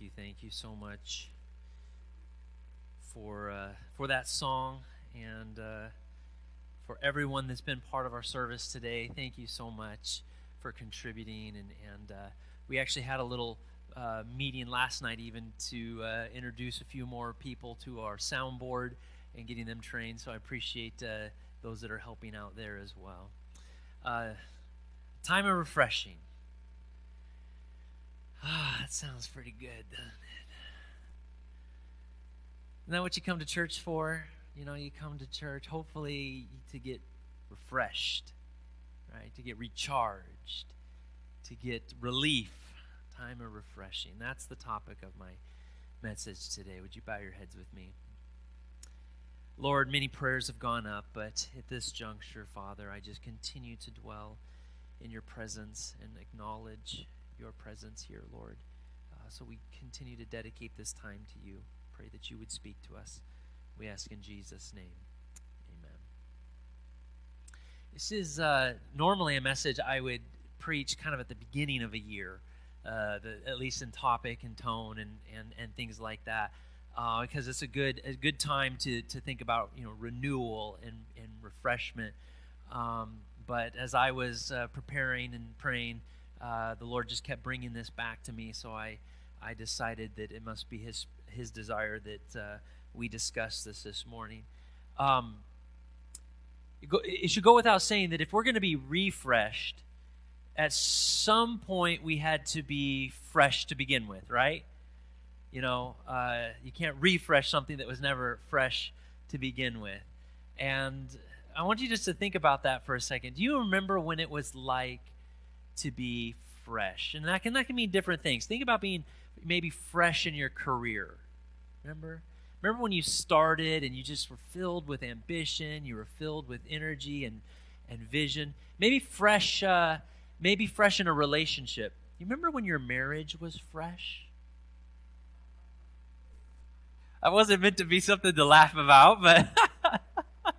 you, thank you so much for uh, for that song and uh, for everyone that's been part of our service today. Thank you so much for contributing and and uh, we actually had a little uh, meeting last night even to uh, introduce a few more people to our soundboard and getting them trained. So I appreciate uh, those that are helping out there as well. time of refreshing. Ah, that sounds pretty good, doesn't it? Isn't that what you come to church for? You know, you come to church hopefully to get refreshed, right? To get recharged, to get relief, time of refreshing. That's the topic of my message today. Would you bow your heads with me? Lord, many prayers have gone up, but at this juncture, Father, I just continue to dwell in your presence and acknowledge your presence here, Lord. Uh, so we continue to dedicate this time to you. Pray that you would speak to us. We ask in Jesus' name. Amen. This is uh, normally a message I would preach kind of at the beginning of a year, uh, the, at least in topic and tone and, and, and things like that. Uh, because it's a good a good time to, to think about you know renewal and, and refreshment. Um, but as I was uh, preparing and praying, uh, the Lord just kept bringing this back to me, so I, I decided that it must be His His desire that uh, we discuss this this morning. Um, it, go, it should go without saying that if we're going to be refreshed, at some point we had to be fresh to begin with, right? You know, uh, you can't refresh something that was never fresh to begin with. And I want you just to think about that for a second. Do you remember when it was like to be fresh. And that can that can mean different things. Think about being maybe fresh in your career. Remember? Remember when you started and you just were filled with ambition, you were filled with energy and and vision. Maybe fresh uh, maybe fresh in a relationship. You remember when your marriage was fresh? I wasn't meant to be something to laugh about, but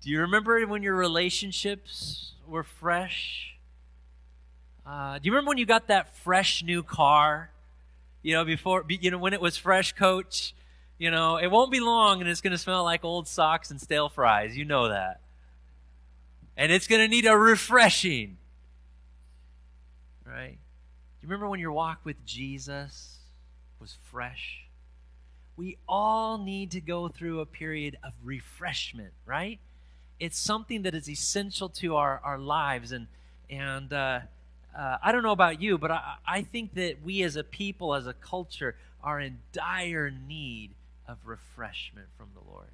do you remember when your relationships were fresh. Uh, do you remember when you got that fresh new car? You know, before, you know, when it was fresh, coach, you know, it won't be long and it's going to smell like old socks and stale fries. You know that. And it's going to need a refreshing. Right? Do you remember when your walk with Jesus was fresh? We all need to go through a period of refreshment, right? It's something that is essential to our, our lives. And, and uh, uh, I don't know about you, but I, I think that we as a people, as a culture, are in dire need of refreshment from the Lord.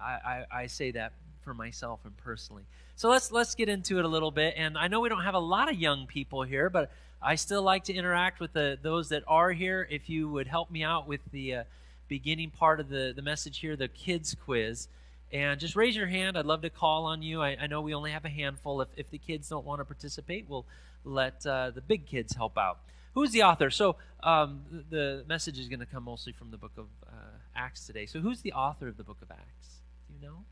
I, I, I say that for myself and personally. So let's let's get into it a little bit. And I know we don't have a lot of young people here, but I still like to interact with the those that are here. If you would help me out with the uh, beginning part of the the message here, the kids quiz. And just raise your hand. I'd love to call on you. I, I know we only have a handful. If, if the kids don't want to participate, we'll let uh, the big kids help out. Who's the author? So um, the message is going to come mostly from the book of uh, Acts today. So who's the author of the book of Acts? Do you know?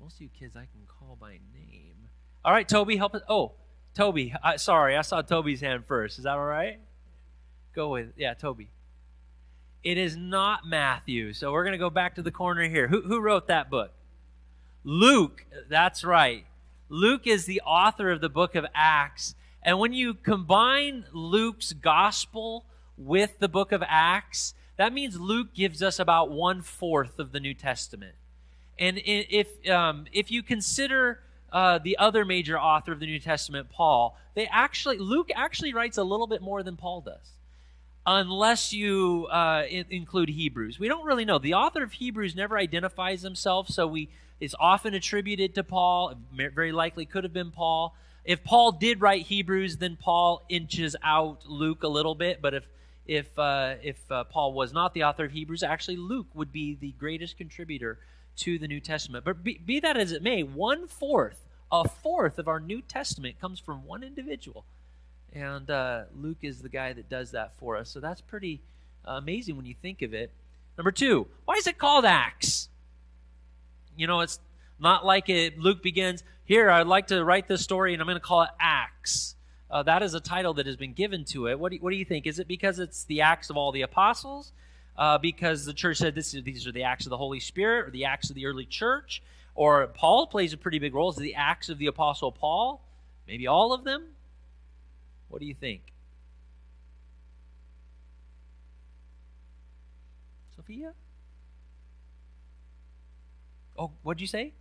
Most of you kids I can call by name. All right, Toby, help us. Oh, Toby. I, sorry, I saw Toby's hand first. Is that all right? Go with yeah, Toby. It is not Matthew. So we're going to go back to the corner here. Who, who wrote that book? Luke. That's right. Luke is the author of the book of Acts. And when you combine Luke's gospel with the book of Acts, that means Luke gives us about one fourth of the New Testament. And if, um, if you consider uh, the other major author of the New Testament, Paul, they actually Luke actually writes a little bit more than Paul does unless you uh, include Hebrews. We don't really know. The author of Hebrews never identifies himself, so we it's often attributed to Paul. Very likely could have been Paul. If Paul did write Hebrews, then Paul inches out Luke a little bit. But if if uh, if uh, Paul was not the author of Hebrews, actually Luke would be the greatest contributor to the New Testament. But be, be that as it may, one fourth, a fourth of our New Testament comes from one individual and uh, Luke is the guy that does that for us. So that's pretty uh, amazing when you think of it. Number two, why is it called Acts? You know, it's not like it, Luke begins, here, I'd like to write this story and I'm going to call it Acts. uh, that is a title that has been given to it. What do, you, what do you think? Is it because it's the Acts of all the apostles? Uh, because the church said this, these are the Acts of the Holy Spirit or the Acts of the early church? Or Paul plays a pretty big role. Is it the Acts of the Apostle Paul? Maybe all of them? What do you think? Sophia? Oh, what'd you say?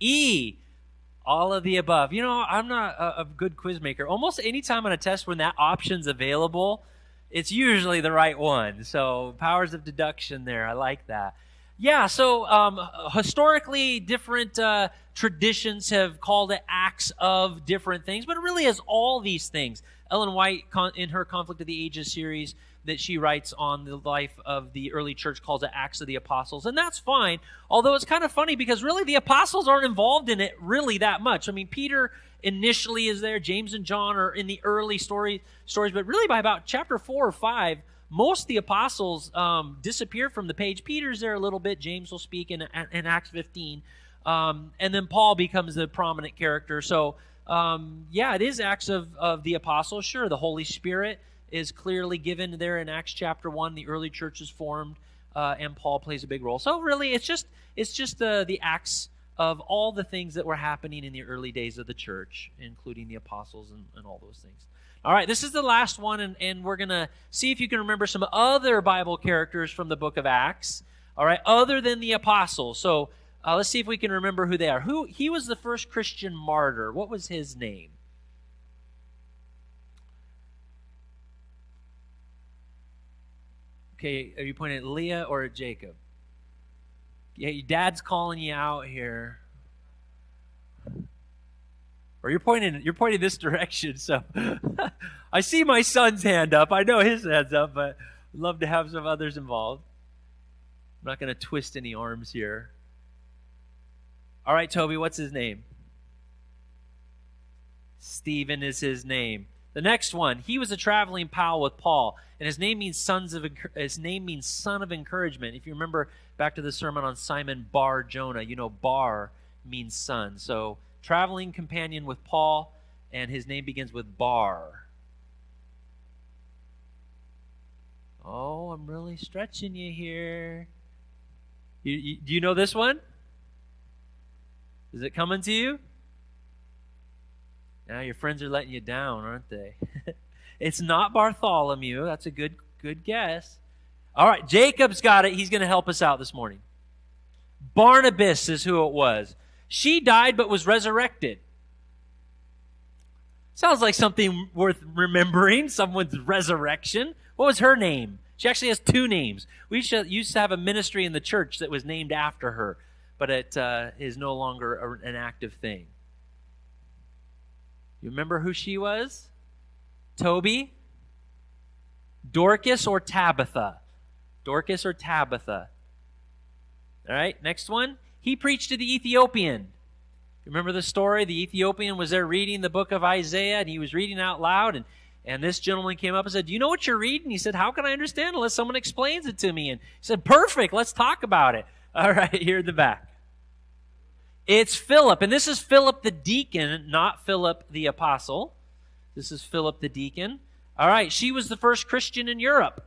E. All of the above. You know, I'm not a, a good quiz maker. Almost any time on a test when that option's available, it's usually the right one. So, powers of deduction there. I like that. Yeah, so um, historically, different uh, traditions have called it acts of different things, but it really is all these things. Ellen White, in her Conflict of the Ages series, that she writes on the life of the early church calls it Acts of the Apostles. And that's fine. Although it's kind of funny because really the apostles aren't involved in it really that much. I mean, Peter initially is there, James and John are in the early story stories, but really by about chapter four or five, most of the apostles um, disappear from the page. Peter's there a little bit. James will speak in, in Acts 15. Um, and then Paul becomes the prominent character. So, um, yeah, it is Acts of, of the apostles. Sure, the Holy Spirit is clearly given there in Acts chapter one. The early church is formed, uh, and Paul plays a big role. So really, it's just it's just the the acts of all the things that were happening in the early days of the church, including the apostles and, and all those things. All right, this is the last one, and, and we're going to see if you can remember some other Bible characters from the book of Acts, all right, other than the apostles. So uh, let's see if we can remember who they are. Who He was the first Christian martyr. What was his name? Okay, are you pointing at Leah or at Jacob? Yeah, your dad's calling you out here. Or you're pointing you're pointing this direction, so I see my son's hand up. I know his hand's up, but I'd love to have some others involved. I'm not going to twist any arms here. All right, Toby, what's his name? Stephen is his name. The next one, he was a traveling pal with Paul, and his name means sons of his name means son of encouragement. If you remember back to the sermon on Simon Bar Jonah, you know Bar means son. So traveling companion with Paul, and his name begins with Bar. Oh, I'm really stretching you here. You, you, do you know this one? Is it coming to you? Now your friends are letting you down, aren't they? it's not Bartholomew. That's a good good guess. All right, Jacob's got it. He's going to help us out this morning. Barnabas is who it was. She died but was resurrected. Sounds like something worth remembering, someone's resurrection. What was her name? She actually has two names. We used to have a ministry in the church that was named after her, but it uh, is no longer an active thing. You remember who she was? Toby? Dorcas or Tabitha? Dorcas or Tabitha? All right, next one. He preached to the Ethiopian. Remember the story? The Ethiopian was there reading the book of Isaiah, and he was reading out loud, and, and this gentleman came up and said, Do you know what you're reading? He said, How can I understand unless someone explains it to me? And he said, Perfect, let's talk about it. All right, here in the back. It's Philip, and this is Philip the deacon, not Philip the apostle. This is Philip the deacon. All right, she was the first Christian in Europe.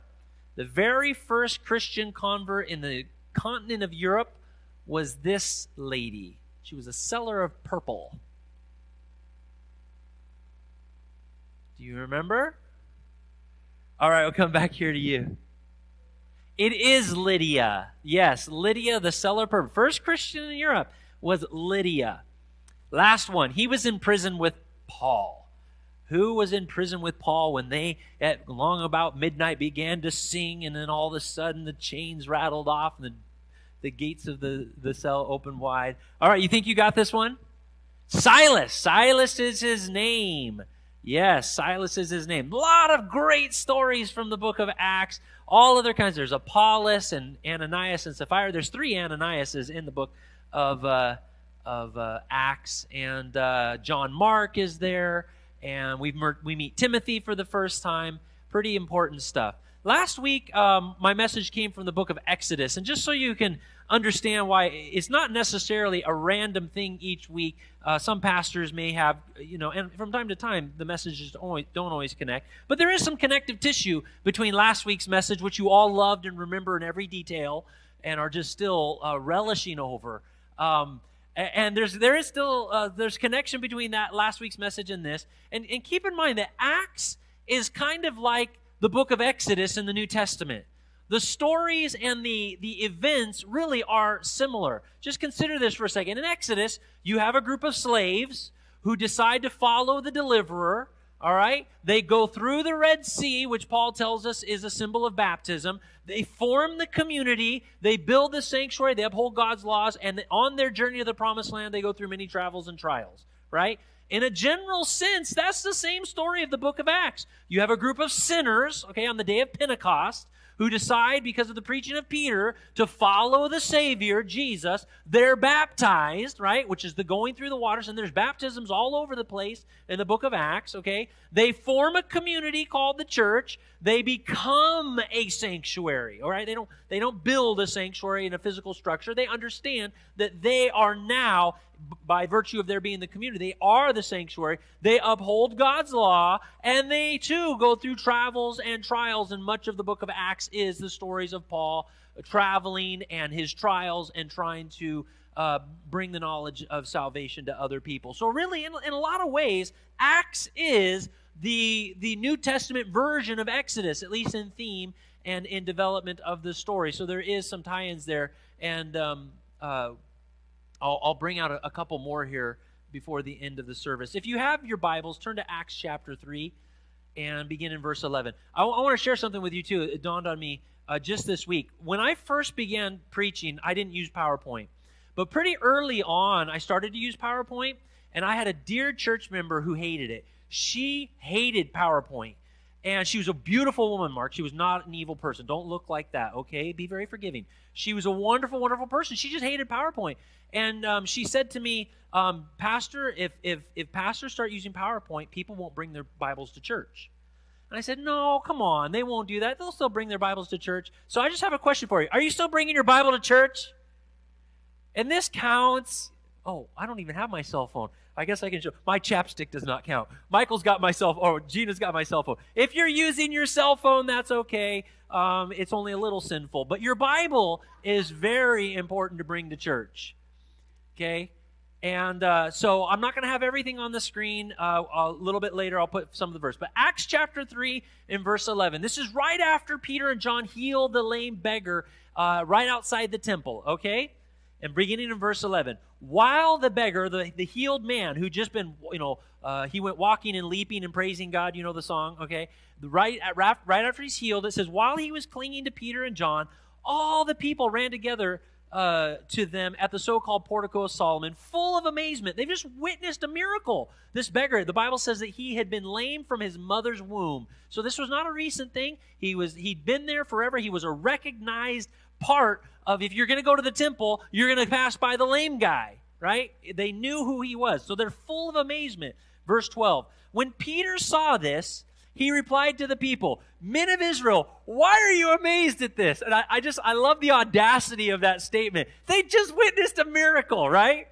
The very first Christian convert in the continent of Europe was this lady. She was a seller of purple. Do you remember? All right, we'll come back here to you. It is Lydia. Yes, Lydia, the seller of purple. First Christian in Europe was Lydia. Last one, he was in prison with Paul. Who was in prison with Paul when they, at long about midnight, began to sing, and then all of a sudden the chains rattled off and the, the gates of the, the cell open wide? All right, you think you got this one? Silas. Silas is his name. Yes, Silas is his name. A lot of great stories from the book of Acts. All other kinds. There's Apollos and Ananias and Sapphira. There's three Ananiases in the book of uh, of uh, Acts, and uh, John Mark is there, and we we meet Timothy for the first time. Pretty important stuff. Last week, um, my message came from the book of Exodus, and just so you can understand why it's not necessarily a random thing each week. Uh, some pastors may have, you know, and from time to time the messages don't always, connect. But there is some connective tissue between last week's message, which you all loved and remember in every detail, and are just still uh, relishing over. Um, and there's there is still uh, there's connection between that last week's message and this. And, and keep in mind that Acts is kind of like the book of Exodus in the New Testament. The stories and the, the events really are similar. Just consider this for a second. In Exodus, you have a group of slaves who decide to follow the deliverer. All right? They go through the Red Sea, which Paul tells us is a symbol of baptism. They form the community. They build the sanctuary. They uphold God's laws. And on their journey to the promised land, they go through many travels and trials. Right? In a general sense, that's the same story of the book of Acts. You have a group of sinners, okay, on the day of Pentecost who decide, because of the preaching of Peter, to follow the Savior, Jesus. They're baptized, right? Which is the going through the waters, and there's baptisms all over the place in the book of Acts, okay? They form a community called the church. They become a sanctuary, all right? They don't, they don't build a sanctuary in a physical structure. They understand that they are now by virtue of their being the community, they are the sanctuary. They uphold God's law, and they too go through travels and trials. And much of the book of Acts is the stories of Paul traveling and his trials and trying to uh, bring the knowledge of salvation to other people. So, really, in, in a lot of ways, Acts is the the New Testament version of Exodus, at least in theme and in development of the story. So there is some tie-ins there, and um, uh, I'll, I'll bring out a, a couple more here before the end of the service. If you have your Bibles, turn to Acts chapter 3 and begin in verse 11. I, I want to share something with you too. It dawned on me uh, just this week. When I first began preaching, I didn't use PowerPoint. But pretty early on, I started to use PowerPoint, and I had a dear church member who hated it. She hated PowerPoint. And she was a beautiful woman, Mark. She was not an evil person. Don't look like that, okay? Be very forgiving. She was a wonderful, wonderful person. She just hated PowerPoint. And um, she said to me, um, Pastor, if, if, if pastors start using PowerPoint, people won't bring their Bibles to church. And I said, No, come on. They won't do that. They'll still bring their Bibles to church. So I just have a question for you. Are you still bringing your Bible to church? And this counts. Oh, I don't even have my cell phone. I guess I can show. My chapstick does not count. Michael's got my cell phone. Or Gina's got my cell phone. If you're using your cell phone, that's okay. Um, it's only a little sinful. But your Bible is very important to bring to church. Okay? And uh, so I'm not going to have everything on the screen. Uh, a little bit later, I'll put some of the verse. But Acts chapter 3 in verse 11. This is right after Peter and John heal the lame beggar uh, right outside the temple, okay? And beginning in verse 11. While the beggar, the, the healed man who just been, you know, uh, he went walking and leaping and praising God, you know the song, okay? Right, at, right after he's healed, it says, while he was clinging to Peter and John, all the people ran together uh, to them at the so called portico of Solomon, full of amazement. They've just witnessed a miracle. This beggar, the Bible says that he had been lame from his mother's womb. So this was not a recent thing. He was he'd been there forever. He was a recognized part of if you're going to go to the temple, you're going to pass by the lame guy, right? They knew who he was. So they're full of amazement. Verse 12. When Peter saw this, he replied to the people, Men of Israel, why are you amazed at this? And I, I just, I love the audacity of that statement. They just witnessed a miracle, right?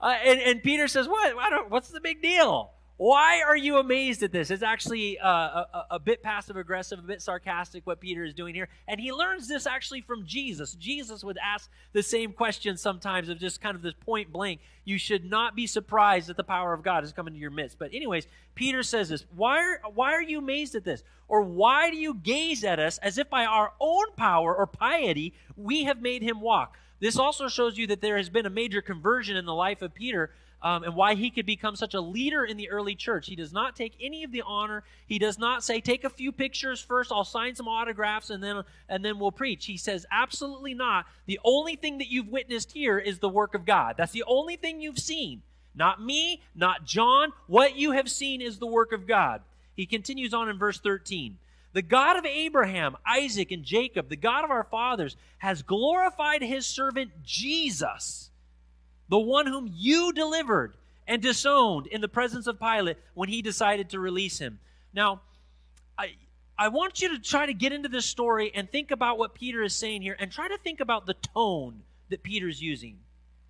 Uh, and, and Peter says, What? What's the big deal? Why are you amazed at this? It's actually uh, a, a, bit passive aggressive, a bit sarcastic what Peter is doing here. And he learns this actually from Jesus. Jesus would ask the same question sometimes of just kind of this point blank. You should not be surprised that the power of God has come into your midst. But, anyways, Peter says this why are, why are you amazed at this? Or why do you gaze at us as if by our own power or piety we have made him walk? This also shows you that there has been a major conversion in the life of Peter um, and why he could become such a leader in the early church. He does not take any of the honor. He does not say, "Take a few pictures first. I'll sign some autographs, and then and then we'll preach." He says, "Absolutely not. The only thing that you've witnessed here is the work of God. That's the only thing you've seen. Not me, not John. What you have seen is the work of God." He continues on in verse 13. The God of Abraham, Isaac, and Jacob, the God of our fathers, has glorified his servant Jesus the one whom you delivered and disowned in the presence of Pilate when he decided to release him. Now, I, I want you to try to get into this story and think about what Peter is saying here and try to think about the tone that Peter's using.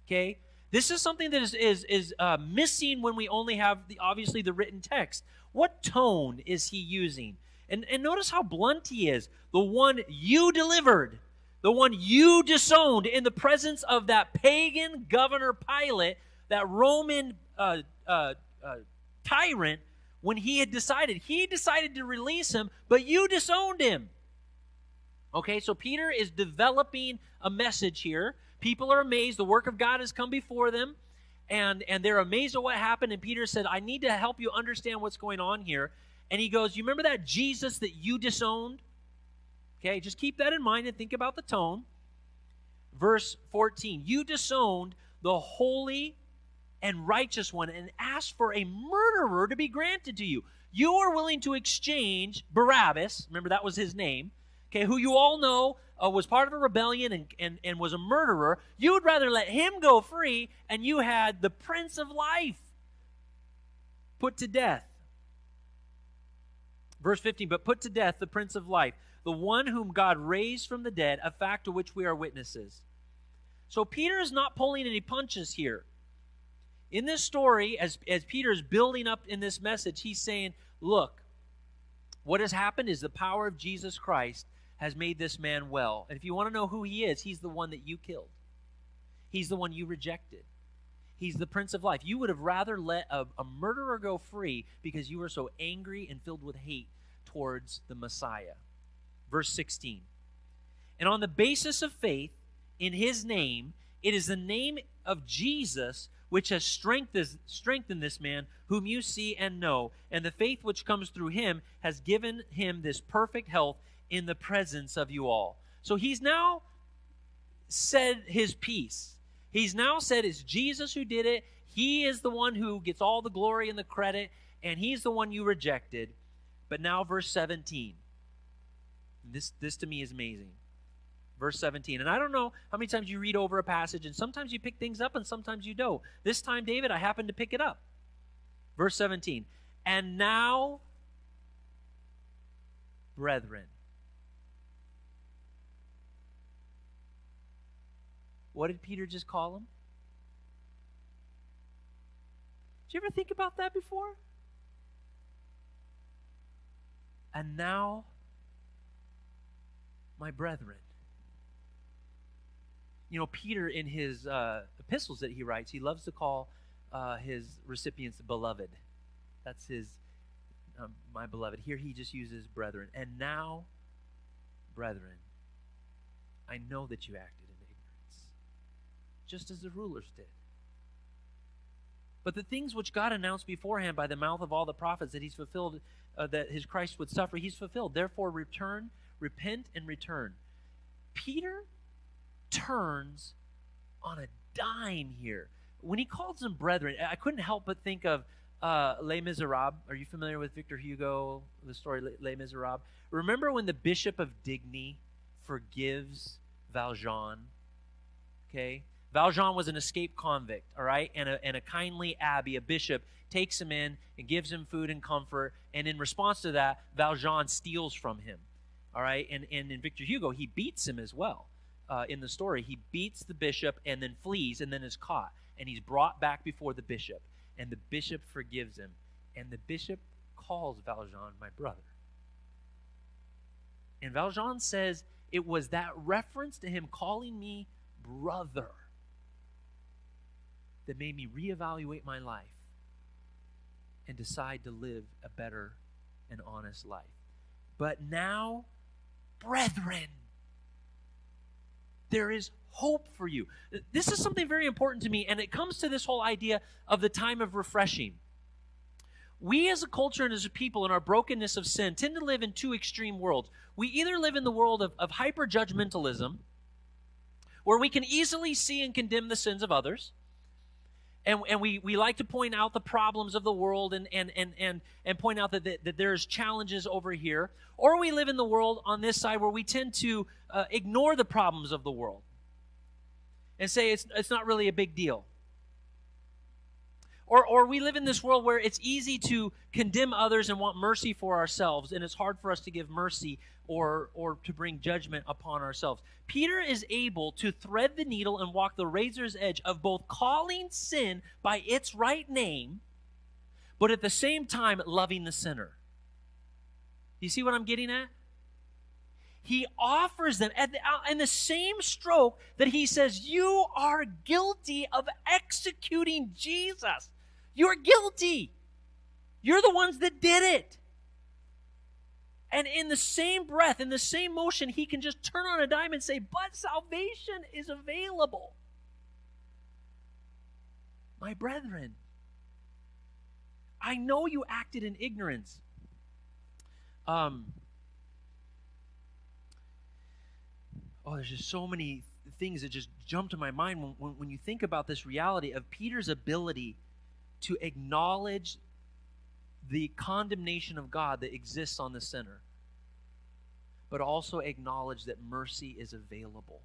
Okay? This is something that is, is, is uh, missing when we only have, the, obviously, the written text. What tone is he using? And, and notice how blunt he is. The one you delivered, the one you disowned in the presence of that pagan governor Pilate, that Roman uh, uh, uh, tyrant, when he had decided. He decided to release him, but you disowned him. Okay, so Peter is developing a message here. People are amazed. The work of God has come before them, and, and they're amazed at what happened. And Peter said, I need to help you understand what's going on here. And he goes, You remember that Jesus that you disowned? Okay, just keep that in mind and think about the tone. Verse 14 You disowned the holy and righteous one and asked for a murderer to be granted to you. You are willing to exchange Barabbas, remember that was his name, okay, who you all know uh, was part of a rebellion and, and, and was a murderer. You would rather let him go free, and you had the Prince of Life put to death. Verse 15, but put to death the Prince of Life, the one whom God raised from the dead, a fact to which we are witnesses. So Peter is not pulling any punches here. In this story, as, as Peter is building up in this message, he's saying, Look, what has happened is the power of Jesus Christ has made this man well. And if you want to know who he is, he's the one that you killed, he's the one you rejected. He's the Prince of Life. You would have rather let a, a murderer go free because you were so angry and filled with hate towards the Messiah. Verse 16. And on the basis of faith in his name, it is the name of Jesus which has strengthened this man whom you see and know, and the faith which comes through him has given him this perfect health in the presence of you all. So he's now said his piece. He's now said it's Jesus who did it. He is the one who gets all the glory and the credit, and he's the one you rejected. But now, verse 17. This, this to me is amazing verse 17. And I don't know how many times you read over a passage, and sometimes you pick things up and sometimes you don't. This time, David, I happened to pick it up. Verse 17. And now, brethren. What did Peter just call them? Did you ever think about that before? And now, my brethren you know, Peter in his uh, epistles that he writes, he loves to call uh, his recipients beloved. That's his, um, my beloved. Here he just uses brethren. And now, brethren, I know that you acted in ignorance, just as the rulers did. But the things which God announced beforehand by the mouth of all the prophets that he's fulfilled, uh, that his Christ would suffer, he's fulfilled. Therefore, return, repent, and return. Peter turns on a dime here. When he calls them brethren, I couldn't help but think of uh, Les Miserables. Are you familiar with Victor Hugo, the story Les Miserables? Remember when the Bishop of Digne forgives Valjean? Okay? Valjean was an escaped convict, all right? And a, and a kindly abbey, a bishop, takes him in and gives him food and comfort. And in response to that, Valjean steals from him, all right? And, and in Victor Hugo, he beats him as well uh, in the story, he beats the bishop and then flees and then is caught. And he's brought back before the bishop. And the bishop forgives him. And the bishop calls Valjean my brother. And Valjean says it was that reference to him calling me brother that made me reevaluate my life and decide to live a better and honest life. But now, brethren, there is hope for you. This is something very important to me, and it comes to this whole idea of the time of refreshing. We as a culture and as a people in our brokenness of sin tend to live in two extreme worlds. We either live in the world of, of hyper judgmentalism, where we can easily see and condemn the sins of others, and, and we, we like to point out the problems of the world and, and, and, and, and point out that, that, that there's challenges over here. Or we live in the world on this side where we tend to uh, ignore the problems of the world and say it's, it's not really a big deal. Or, or we live in this world where it's easy to condemn others and want mercy for ourselves, and it's hard for us to give mercy or, or to bring judgment upon ourselves. Peter is able to thread the needle and walk the razor's edge of both calling sin by its right name, but at the same time loving the sinner. You see what I'm getting at? He offers them at the, in the same stroke that he says, You are guilty of executing Jesus. You're guilty. You're the ones that did it. And in the same breath, in the same motion, he can just turn on a dime and say, But salvation is available. My brethren, I know you acted in ignorance. Um, oh, there's just so many things that just jump to my mind when, when, when you think about this reality of Peter's ability to acknowledge the condemnation of God that exists on the sinner, but also acknowledge that mercy is available.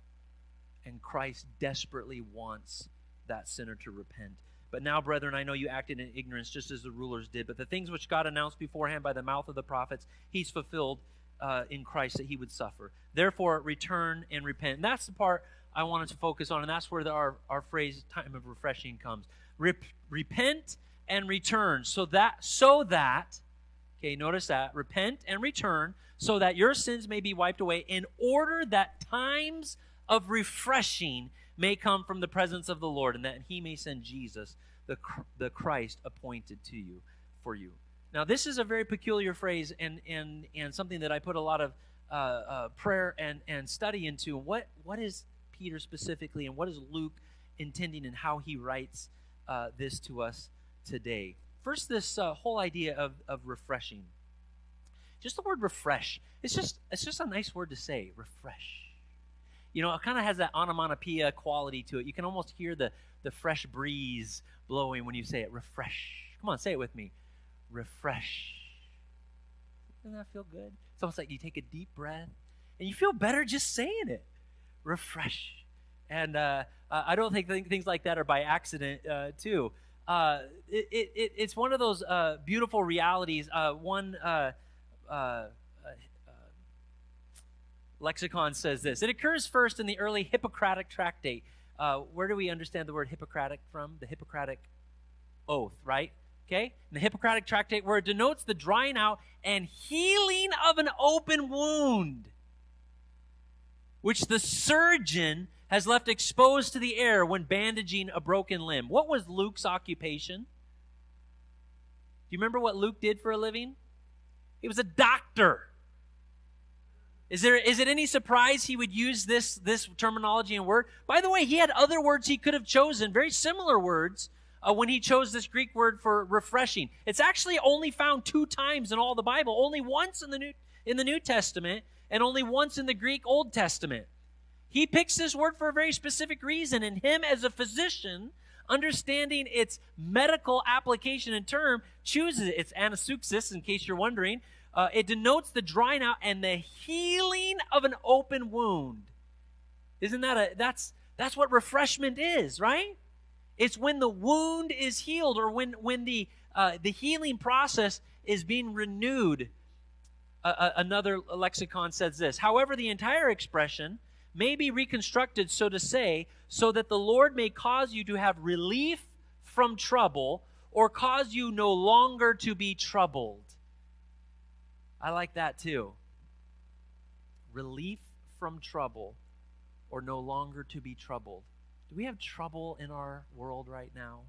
And Christ desperately wants that sinner to repent. But now, brethren, I know you acted in ignorance just as the rulers did. But the things which God announced beforehand by the mouth of the prophets, he's fulfilled uh, in Christ that he would suffer. Therefore, return and repent. And that's the part I wanted to focus on. And that's where the, our, our phrase, time of refreshing, comes. Rep- repent and return. So that so that okay notice that repent and return so that your sins may be wiped away in order that times of refreshing may come from the presence of the Lord and that he may send Jesus the the Christ appointed to you for you. Now this is a very peculiar phrase and and and something that I put a lot of uh, uh, prayer and and study into. What what is Peter specifically and what is Luke intending and how he writes uh, this to us today. First, this uh, whole idea of, of refreshing. Just the word refresh. It's just it's just a nice word to say. Refresh. You know, it kind of has that onomatopoeia quality to it. You can almost hear the the fresh breeze blowing when you say it. Refresh. Come on, say it with me. Refresh. Doesn't that feel good? It's almost like you take a deep breath and you feel better just saying it. Refresh. And uh, I don't think things like that are by accident, uh, too. Uh, it, it, it's one of those uh, beautiful realities. One lexicon says this it occurs first in the early Hippocratic Tractate. where do we understand the word Hippocratic from? The Hippocratic Oath, right? Okay? In the Hippocratic Tractate, where it denotes the drying out and healing of an open wound, which the surgeon has left exposed to the air when bandaging a broken limb. What was Luke's occupation? Do you remember what Luke did for a living? He was a doctor. Is there is it any surprise he would use this this terminology and word? By the way, he had other words he could have chosen, very similar words, uh, when he chose this Greek word for refreshing. It's actually only found two times in all the Bible, only once in the New in the New Testament, and only once in the Greek Old Testament. He picks this word for a very specific reason, and him as a physician, understanding its medical application and term, chooses it. It's anapsyxis, in case you're wondering. Uh, it denotes the drying out and the healing of an open wound. Isn't that a that's that's what refreshment is, right? It's when the wound is healed or when when the uh, the healing process is being renewed. Uh another lexicon says this. However, the entire expression may be reconstructed, so to say, so that the Lord may cause you to have relief from trouble or cause you no longer to be troubled. I like that too. Relief from trouble or no longer to be troubled. Do we have trouble in our world right now?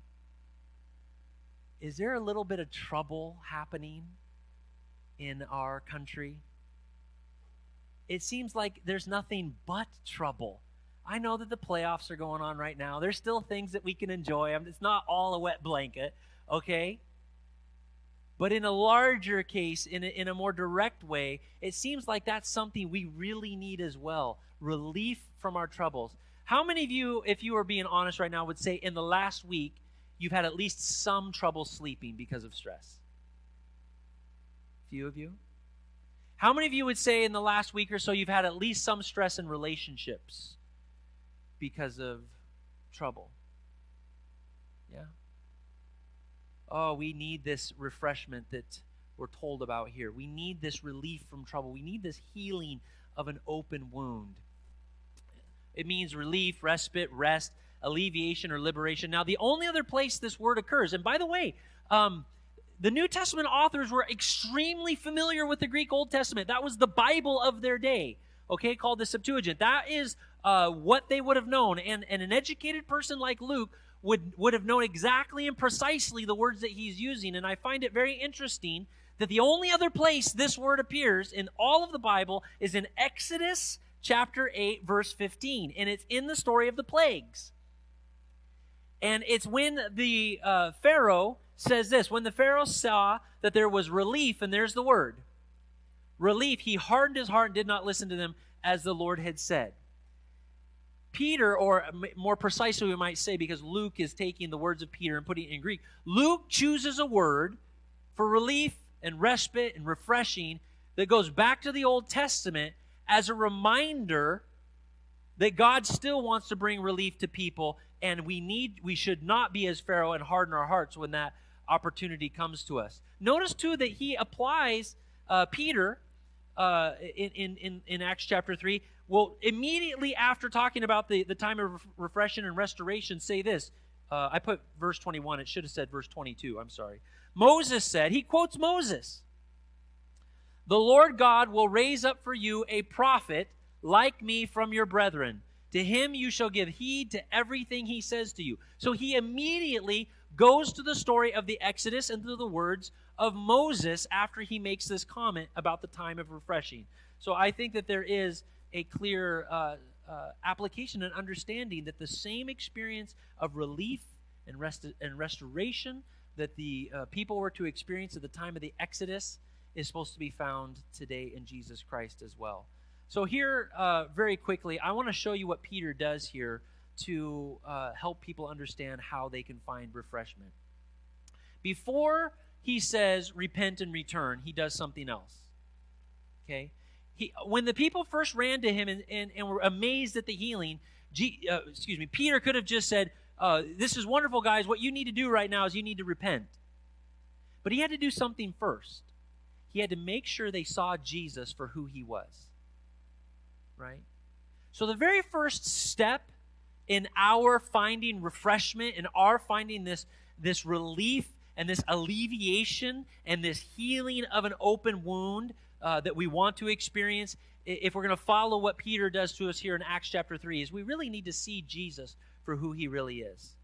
Is there a little bit of trouble happening in our country? It seems like there's nothing but trouble. I know that the playoffs are going on right now. There's still things that we can enjoy. It's not all a wet blanket, okay? But in a larger case, in a, in a more direct way, it seems like that's something we really need as well relief from our troubles. How many of you, if you are being honest right now, would say in the last week you've had at least some trouble sleeping because of stress? Few of you? How many of you would say in the last week or so you've had at least some stress in relationships because of trouble? Yeah. oh, we need this refreshment that we're told about here. We need this relief from trouble. We need this healing of an open wound. It means relief, respite, rest, alleviation, or liberation. Now, the only other place this word occurs, and by the way, um, the New Testament authors were extremely familiar with the Greek Old Testament. That was the Bible of their day, okay, called the Septuagint. That is uh, what they would have known. And, and an educated person like Luke would, would have known exactly and precisely the words that he's using. And I find it very interesting that the only other place this word appears in all of the Bible is in Exodus chapter 8, verse 15. And it's in the story of the plagues. And it's when the uh, Pharaoh says this when the Pharaoh saw that there was relief, and there's the word relief, he hardened his heart and did not listen to them as the Lord had said. Peter, or more precisely, we might say, because Luke is taking the words of Peter and putting it in Greek, Luke chooses a word for relief and respite and refreshing that goes back to the Old Testament as a reminder that God still wants to bring relief to people and we need we should not be as Pharaoh and harden our hearts when that opportunity comes to us. Notice too that he applies uh, Peter uh, in, in, in Acts chapter 3 will immediately after talking about the, the time of refreshing and restoration say this. Uh, I put verse 21. It should have said verse 22. I'm sorry. Moses said, he quotes Moses The Lord God will raise up for you a prophet like me from your brethren. To him you shall give heed to everything he says to you. So he immediately goes to the story of the Exodus and to the words of Moses after he makes this comment about the time of refreshing. So I think that there is a clear uh, uh, application and understanding that the same experience of relief and, rest- and restoration that the uh, people were to experience at the time of the Exodus is supposed to be found today in Jesus Christ as well. So, here, uh, very quickly, I want to show you what Peter does here to uh, help people understand how they can find refreshment. Before he says repent and return, he does something else. Okay? He, when the people first ran to him and, and, and were amazed at the healing, G, uh, excuse me, Peter could have just said, uh, This is wonderful, guys. What you need to do right now is you need to repent. But he had to do something first. He had to make sure they saw Jesus for who he was. Right? So the very first step in our finding refreshment, in our finding this, this relief and this alleviation and this healing of an open wound uh, that we want to experience, if we're going to follow what Peter does to us here in Acts chapter 3, is we really need to see Jesus for who he really is.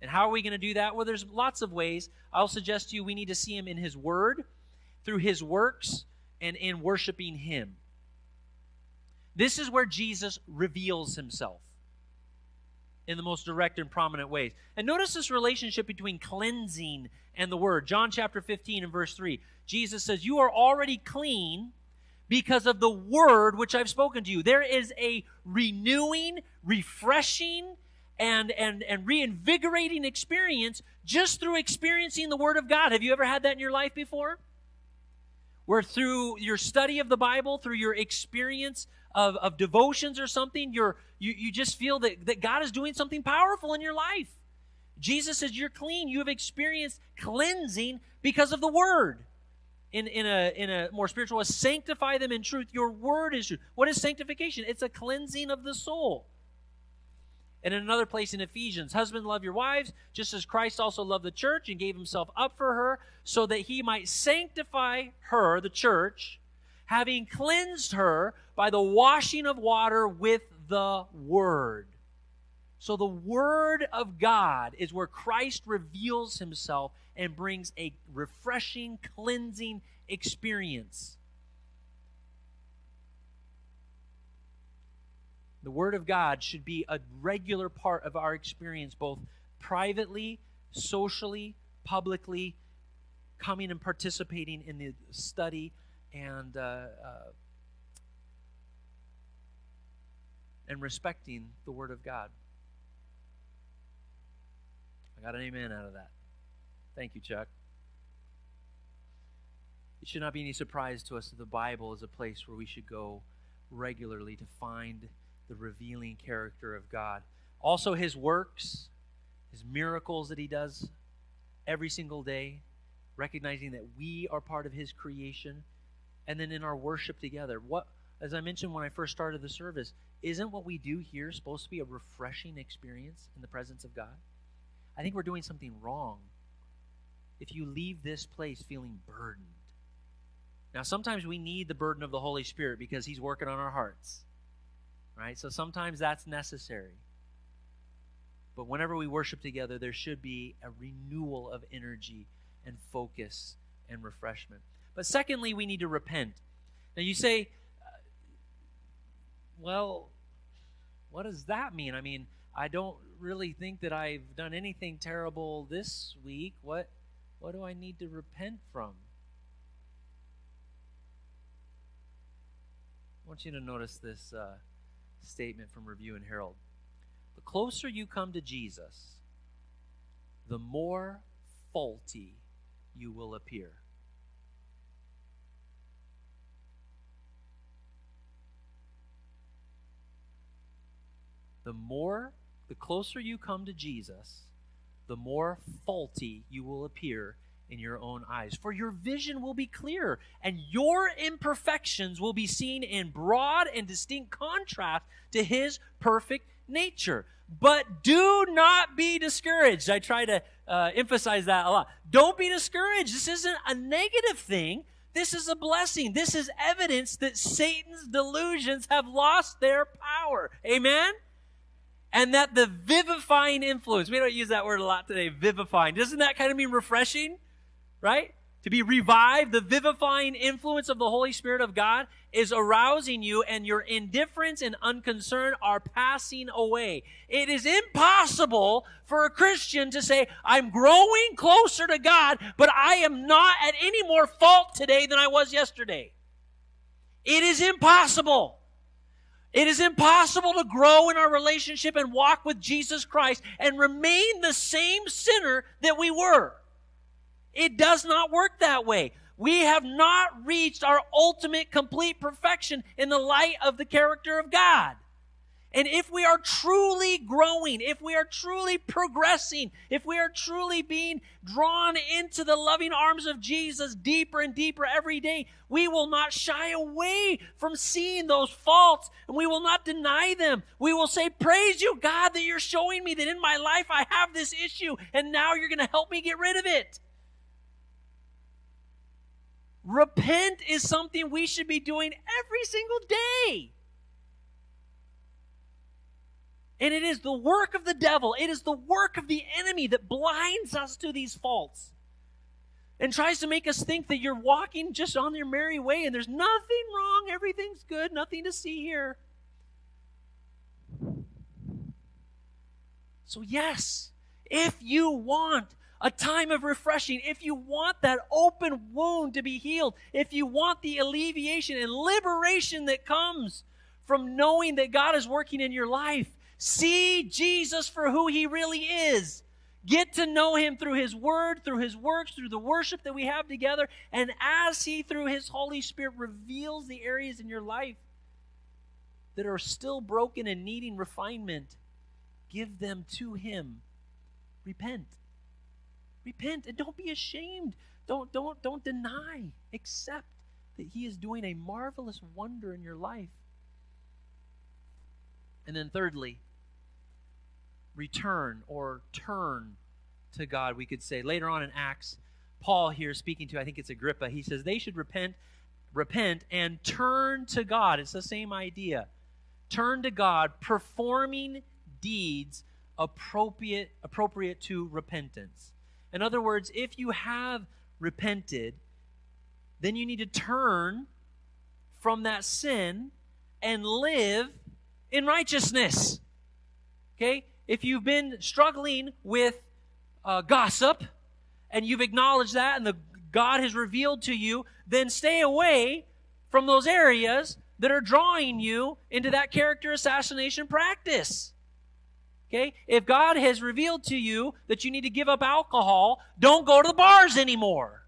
And how are we going to do that? Well, there's lots of ways. I'll suggest to you we need to see him in his word, through his works, and in worshiping him. This is where Jesus reveals himself in the most direct and prominent ways. And notice this relationship between cleansing and the word. John chapter 15 and verse 3. Jesus says, You are already clean because of the word which I've spoken to you. There is a renewing, refreshing, and, and, and reinvigorating experience just through experiencing the word of God. Have you ever had that in your life before? Where through your study of the Bible, through your experience of, of devotions or something, you're, you, you just feel that, that God is doing something powerful in your life. Jesus says, You're clean. You have experienced cleansing because of the word. In, in, a, in a more spiritual way, sanctify them in truth. Your word is truth. What is sanctification? It's a cleansing of the soul. And in another place in Ephesians, husband, love your wives, just as Christ also loved the church and gave himself up for her, so that he might sanctify her, the church, having cleansed her by the washing of water with the Word. So, the Word of God is where Christ reveals himself and brings a refreshing, cleansing experience. The Word of God should be a regular part of our experience, both privately, socially, publicly, coming and participating in the study and uh, uh, and respecting the Word of God. I got an amen out of that. Thank you, Chuck. It should not be any surprise to us that the Bible is a place where we should go regularly to find the revealing character of God. Also, His works, His miracles that He does every single day, recognizing that we are part of His creation, and then in our worship together. What, as I mentioned when I first started the service, isn't what we do here supposed to be a refreshing experience in the presence of God? I think we're doing something wrong if you leave this place feeling burdened. Now, sometimes we need the burden of the Holy Spirit because He's working on our hearts, right? So sometimes that's necessary. But whenever we worship together, there should be a renewal of energy and focus and refreshment. But secondly, we need to repent. Now, you say, uh, well, what does that mean? I mean, I don't really think that I've done anything terrible this week. What what do I need to repent from? I want you to notice this uh, statement from Review and Herald. The closer you come to Jesus, the more faulty you will appear. The more, the closer you come to Jesus, the more faulty you will appear in your own eyes. For your vision will be clear, and your imperfections will be seen in broad and distinct contrast to His perfect nature. But do not be discouraged. I try to uh, emphasize that a lot. Don't be discouraged. This isn't a negative thing. This is a blessing. This is evidence that Satan's delusions have lost their power. Amen? And that the vivifying influence, we don't use that word a lot today, vivifying. Doesn't that kind of mean refreshing? Right? To be revived, the vivifying influence of the Holy Spirit of God is arousing you, and your indifference and unconcern are passing away. It is impossible for a Christian to say, I'm growing closer to God, but I am not at any more fault today than I was yesterday. It is impossible. It is impossible to grow in our relationship and walk with Jesus Christ and remain the same sinner that we were. It does not work that way. We have not reached our ultimate complete perfection in the light of the character of God. And if we are truly growing, if we are truly progressing, if we are truly being drawn into the loving arms of Jesus deeper and deeper every day, we will not shy away from seeing those faults and we will not deny them. We will say, Praise you, God, that you're showing me that in my life I have this issue and now you're going to help me get rid of it. Repent is something we should be doing every single day. And it is the work of the devil, it is the work of the enemy that blinds us to these faults and tries to make us think that you're walking just on your merry way and there's nothing wrong, everything's good, nothing to see here. So, yes, if you want a time of refreshing, if you want that open wound to be healed, if you want the alleviation and liberation that comes from knowing that God is working in your life, See Jesus for who he really is. Get to know him through his word, through his works, through the worship that we have together. And as he, through his Holy Spirit, reveals the areas in your life that are still broken and needing refinement, give them to him. Repent. Repent and don't be ashamed. Don't, don't, don't deny. Accept that he is doing a marvelous wonder in your life. And then, thirdly, return or turn to God, we could say. Later on in Acts, Paul here speaking to, I think it's Agrippa, he says they should repent, repent and turn to God. It's the same idea. Turn to God, performing deeds appropriate appropriate to repentance. In other words, if you have repented, then you need to turn from that sin and live in righteousness. Okay? If you've been struggling with uh, gossip and you've acknowledged that and the God has revealed to you, then stay away from those areas that are drawing you into that character assassination practice. Okay? If God has revealed to you that you need to give up alcohol, don't go to the bars anymore.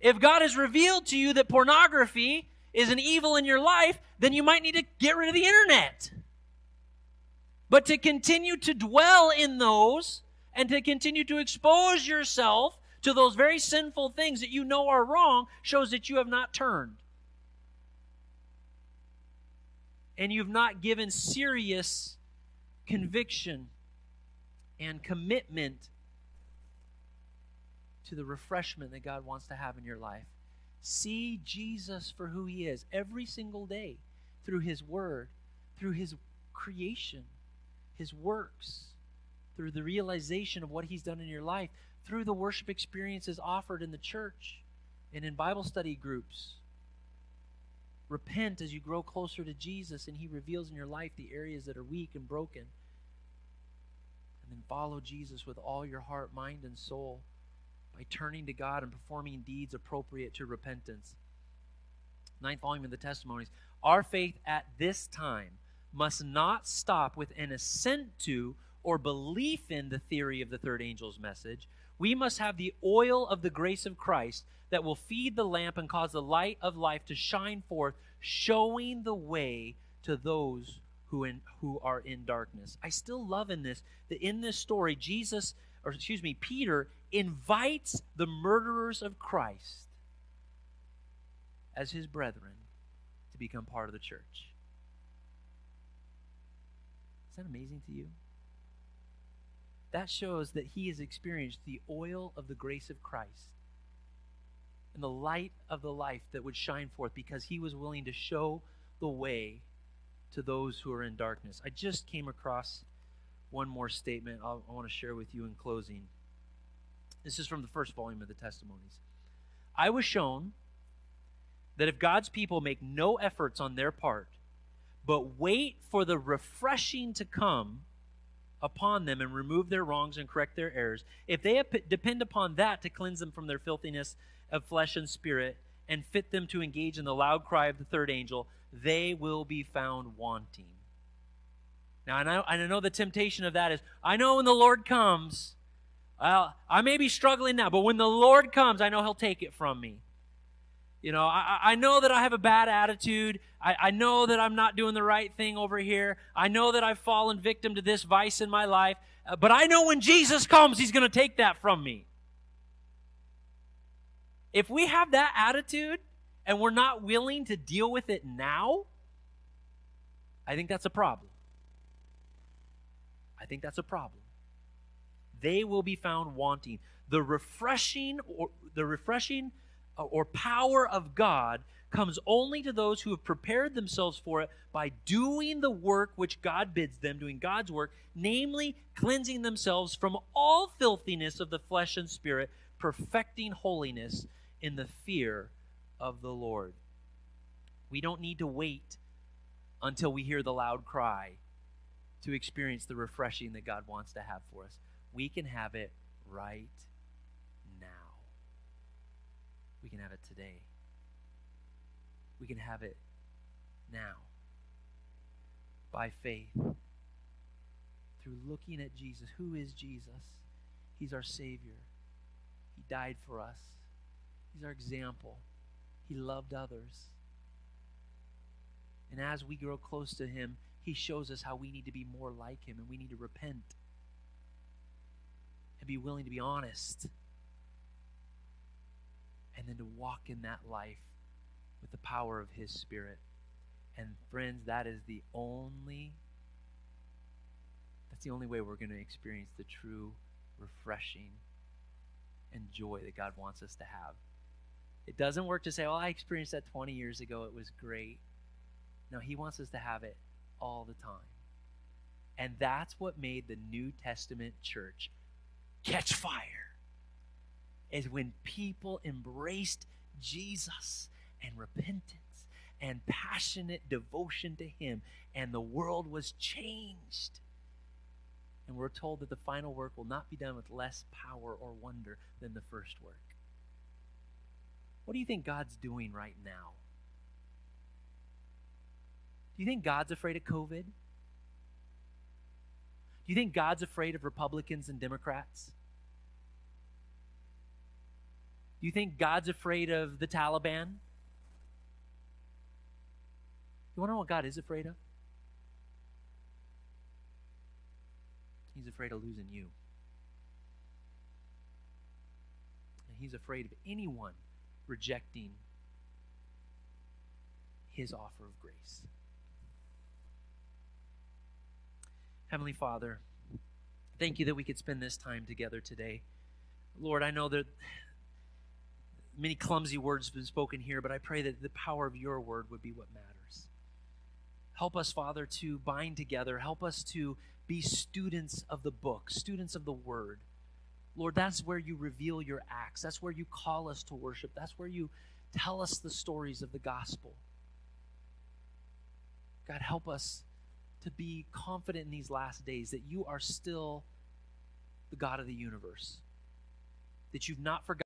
If God has revealed to you that pornography is an evil in your life, then you might need to get rid of the internet. But to continue to dwell in those and to continue to expose yourself to those very sinful things that you know are wrong shows that you have not turned. And you've not given serious conviction and commitment to the refreshment that God wants to have in your life. See Jesus for who he is every single day through his word, through his creation, his works, through the realization of what he's done in your life, through the worship experiences offered in the church and in Bible study groups. Repent as you grow closer to Jesus and he reveals in your life the areas that are weak and broken. And then follow Jesus with all your heart, mind, and soul by turning to God and performing deeds appropriate to repentance. Ninth volume of the testimonies. Our faith at this time must not stop with an assent to or belief in the theory of the third angel's message. We must have the oil of the grace of Christ that will feed the lamp and cause the light of life to shine forth, showing the way to those who, in, who are in darkness. I still love in this that in this story, Jesus, or excuse me, Peter invites the murderers of Christ as his brethren to become part of the church. Is that amazing to you? That shows that he has experienced the oil of the grace of Christ and the light of the life that would shine forth because he was willing to show the way to those who are in darkness. I just came across one more statement I'll, i want to share with you in closing. This is from the first volume of the Testimonies. I was shown that if God's people make no efforts on their part, but wait for the refreshing to come upon them and remove their wrongs and correct their errors, if they depend upon that to cleanse them from their filthiness of flesh and spirit and fit them to engage in the loud cry of the third angel, they will be found wanting. Now, I I know the temptation of that is I know when the Lord comes, well, I may be struggling now, but when the Lord comes, I know He'll take it from me. You know, I, I know that I have a bad attitude. I, I know that I'm not doing the right thing over here. I know that I've fallen victim to this vice in my life. Uh, but I know when Jesus comes, He's going to take that from me. If we have that attitude and we're not willing to deal with it now, I think that's a problem. I think that's a problem they will be found wanting. The refreshing or the refreshing or power of God comes only to those who have prepared themselves for it by doing the work which God bids them, doing God's work, namely cleansing themselves from all filthiness of the flesh and spirit, perfecting holiness in the fear of the Lord. We don't need to wait until we hear the loud cry to experience the refreshing that God wants to have for us. We can have it right now. Can have it today. We can have it now. By faith. Through looking at Jesus. Who is Jesus? He's our Savior. He died for us. He's our example. He loved others. And as we grow close to Him, He shows us how we need to be more like Him and we need to repent and be willing to be honest. And then to walk in that life with the power of His Spirit. And friends, that is the only that's the only way we're going to experience the true refreshing and joy that God wants us to have. It doesn't work to say, "Oh, I experienced that 20 years ago. It was great." No, he wants us to have it all the time. And that's what made the New Testament church catch fire is when people embraced Jesus and repentance and passionate devotion to Him, and the world was changed. And we're told that the final work will not be done with less power or wonder than the first work. What do you think God's doing right now? Do you think God's afraid of COVID? Do you think God's afraid of Republicans and Democrats? Do you think God's afraid of the Taliban? You want to know what God is afraid of? He's afraid of losing you. He's afraid of anyone rejecting His offer of grace. Heavenly Father, thank you that we could spend this time together today. Lord, I know that many clumsy words have been spoken here, but I pray that the power of your word would be what matters. Help us, Father, to bind together. Help us to be students of the book, students of the word. Lord, that's where you reveal your acts. That's where you call us to worship. That's where you tell us the stories of the gospel. God, help us to be confident in these last days that you are still the God of the universe, that you've not forgotten.